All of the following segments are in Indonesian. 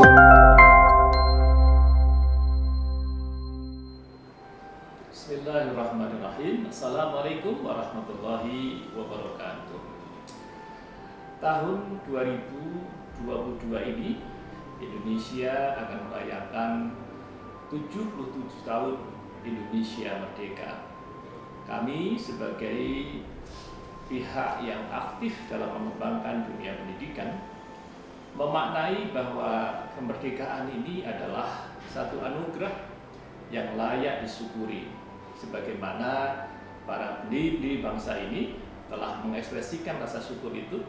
Bismillahirrahmanirrahim. Assalamualaikum warahmatullahi wabarakatuh. Tahun 2022 ini Indonesia akan merayakan 77 tahun Indonesia Merdeka. Kami sebagai pihak yang aktif dalam mengembangkan dunia pendidikan memaknai bahwa kemerdekaan ini adalah satu anugerah yang layak disyukuri sebagaimana para pendiri bangsa ini telah mengekspresikan rasa syukur itu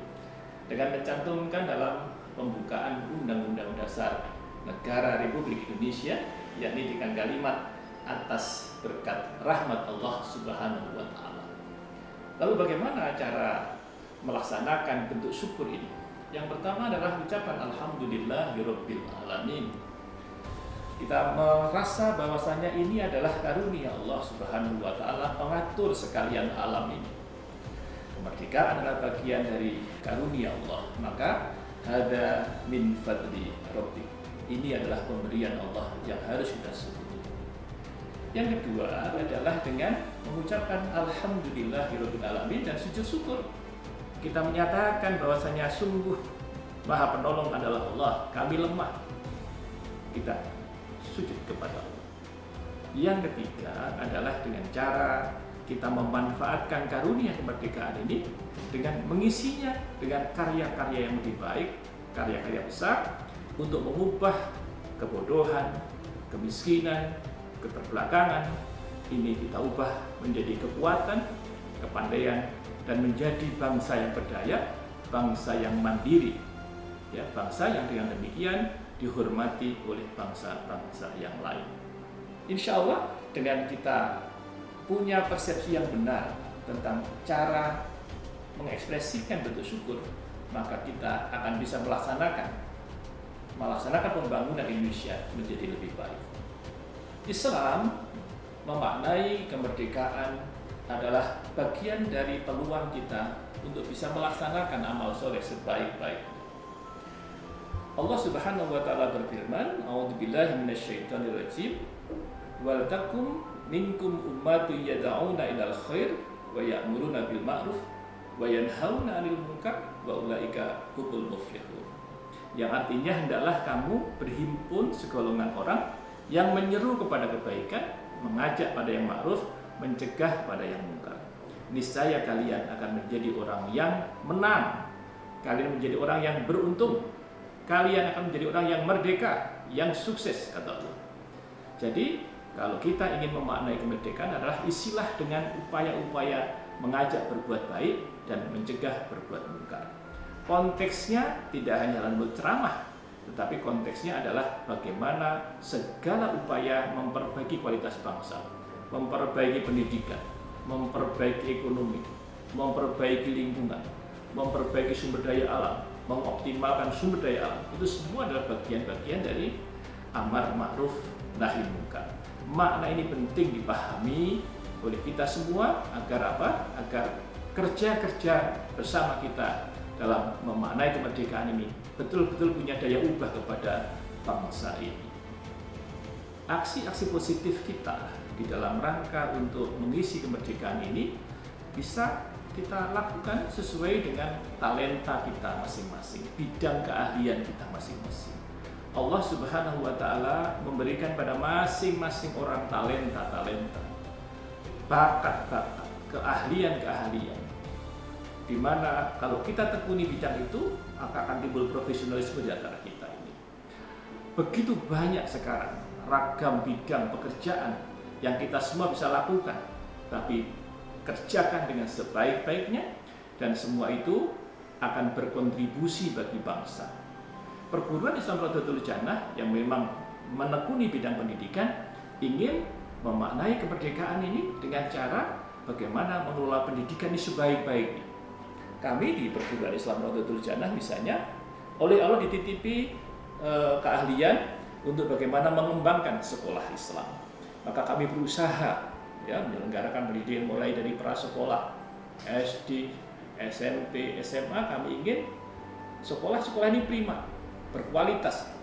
dengan mencantumkan dalam pembukaan Undang-Undang Dasar Negara Republik Indonesia yakni dengan kalimat atas berkat rahmat Allah Subhanahu wa taala. Lalu bagaimana cara melaksanakan bentuk syukur ini? Yang pertama adalah ucapan alhamdulillahirabbil alamin kita merasa bahwasanya ini adalah karunia Allah Subhanahu wa taala pengatur sekalian alam ini. Kemerdekaan adalah bagian dari karunia Allah. Maka ada min fadli rabbik. Ini adalah pemberian Allah yang harus kita syukuri. Yang kedua adalah dengan mengucapkan alhamdulillahirabbil alamin dan sujud syukur. Kita menyatakan bahwasanya sungguh Maha Penolong adalah Allah, kami lemah. Kita sujud kepada Allah. Yang ketiga adalah dengan cara kita memanfaatkan karunia kemerdekaan ini dengan mengisinya dengan karya-karya yang lebih baik, karya-karya besar untuk mengubah kebodohan, kemiskinan, keterbelakangan ini kita ubah menjadi kekuatan, kepandaian dan menjadi bangsa yang berdaya, bangsa yang mandiri. Ya, bangsa yang dengan demikian dihormati oleh bangsa-bangsa yang lain. Insya Allah dengan kita punya persepsi yang benar tentang cara mengekspresikan bentuk syukur, maka kita akan bisa melaksanakan melaksanakan pembangunan Indonesia menjadi lebih baik. Islam memaknai kemerdekaan adalah bagian dari peluang kita untuk bisa melaksanakan amal soleh sebaik-baiknya. Allah Subhanahu wa taala berfirman, "A'udzubillahi minasyaitonirrajim. Wal takum minkum ummatu yad'una ilal khair wa ya'muruna bil ma'ruf wa yanhauna 'anil munkar wa ulaika humul muflihun." Yang artinya hendaklah kamu berhimpun segolongan orang yang menyeru kepada kebaikan, mengajak pada yang ma'ruf, mencegah pada yang munkar. Niscaya kalian akan menjadi orang yang menang. Kalian menjadi orang yang beruntung kalian akan menjadi orang yang merdeka, yang sukses kata Allah. Jadi kalau kita ingin memaknai kemerdekaan adalah isilah dengan upaya-upaya mengajak berbuat baik dan mencegah berbuat mungkar. Konteksnya tidak hanya lembut ceramah, tetapi konteksnya adalah bagaimana segala upaya memperbaiki kualitas bangsa, memperbaiki pendidikan, memperbaiki ekonomi, memperbaiki lingkungan, memperbaiki sumber daya alam, mengoptimalkan sumber daya alam itu semua adalah bagian-bagian dari amar ma'ruf nahi munkar. Makna ini penting dipahami oleh kita semua agar apa? Agar kerja-kerja bersama kita dalam memaknai kemerdekaan ini betul-betul punya daya ubah kepada bangsa ini. Aksi-aksi positif kita di dalam rangka untuk mengisi kemerdekaan ini bisa kita lakukan sesuai dengan talenta kita masing-masing, bidang keahlian kita masing-masing. Allah Subhanahu wa taala memberikan pada masing-masing orang talenta-talenta, bakat-bakat, keahlian-keahlian. Di mana kalau kita tekuni bidang itu, maka akan timbul profesionalisme di antara kita ini. Begitu banyak sekarang ragam bidang pekerjaan yang kita semua bisa lakukan, tapi kerjakan dengan sebaik-baiknya dan semua itu akan berkontribusi bagi bangsa. Perguruan Islam Rodatul Jannah yang memang menekuni bidang pendidikan ingin memaknai kemerdekaan ini dengan cara bagaimana mengelola pendidikan ini sebaik-baiknya. Kami di Perguruan Islam Rodatul Jannah misalnya oleh Allah dititipi eh, keahlian untuk bagaimana mengembangkan sekolah Islam. Maka kami berusaha ya menyelenggarakan pendidikan mulai dari prasekolah SD, SMP, SMA kami ingin sekolah-sekolah ini prima, berkualitas.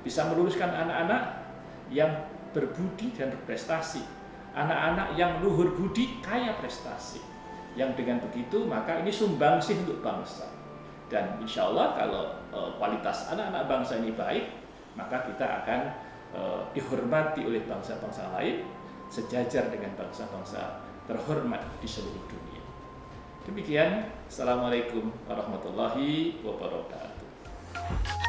bisa meluruskan anak-anak yang berbudi dan berprestasi, anak-anak yang luhur budi, kaya prestasi. Yang dengan begitu maka ini sumbangsih untuk bangsa. Dan insya Allah kalau e, kualitas anak-anak bangsa ini baik, maka kita akan e, dihormati oleh bangsa-bangsa lain sejajar dengan bangsa-bangsa terhormat di seluruh dunia. Demikian, Assalamualaikum warahmatullahi wabarakatuh.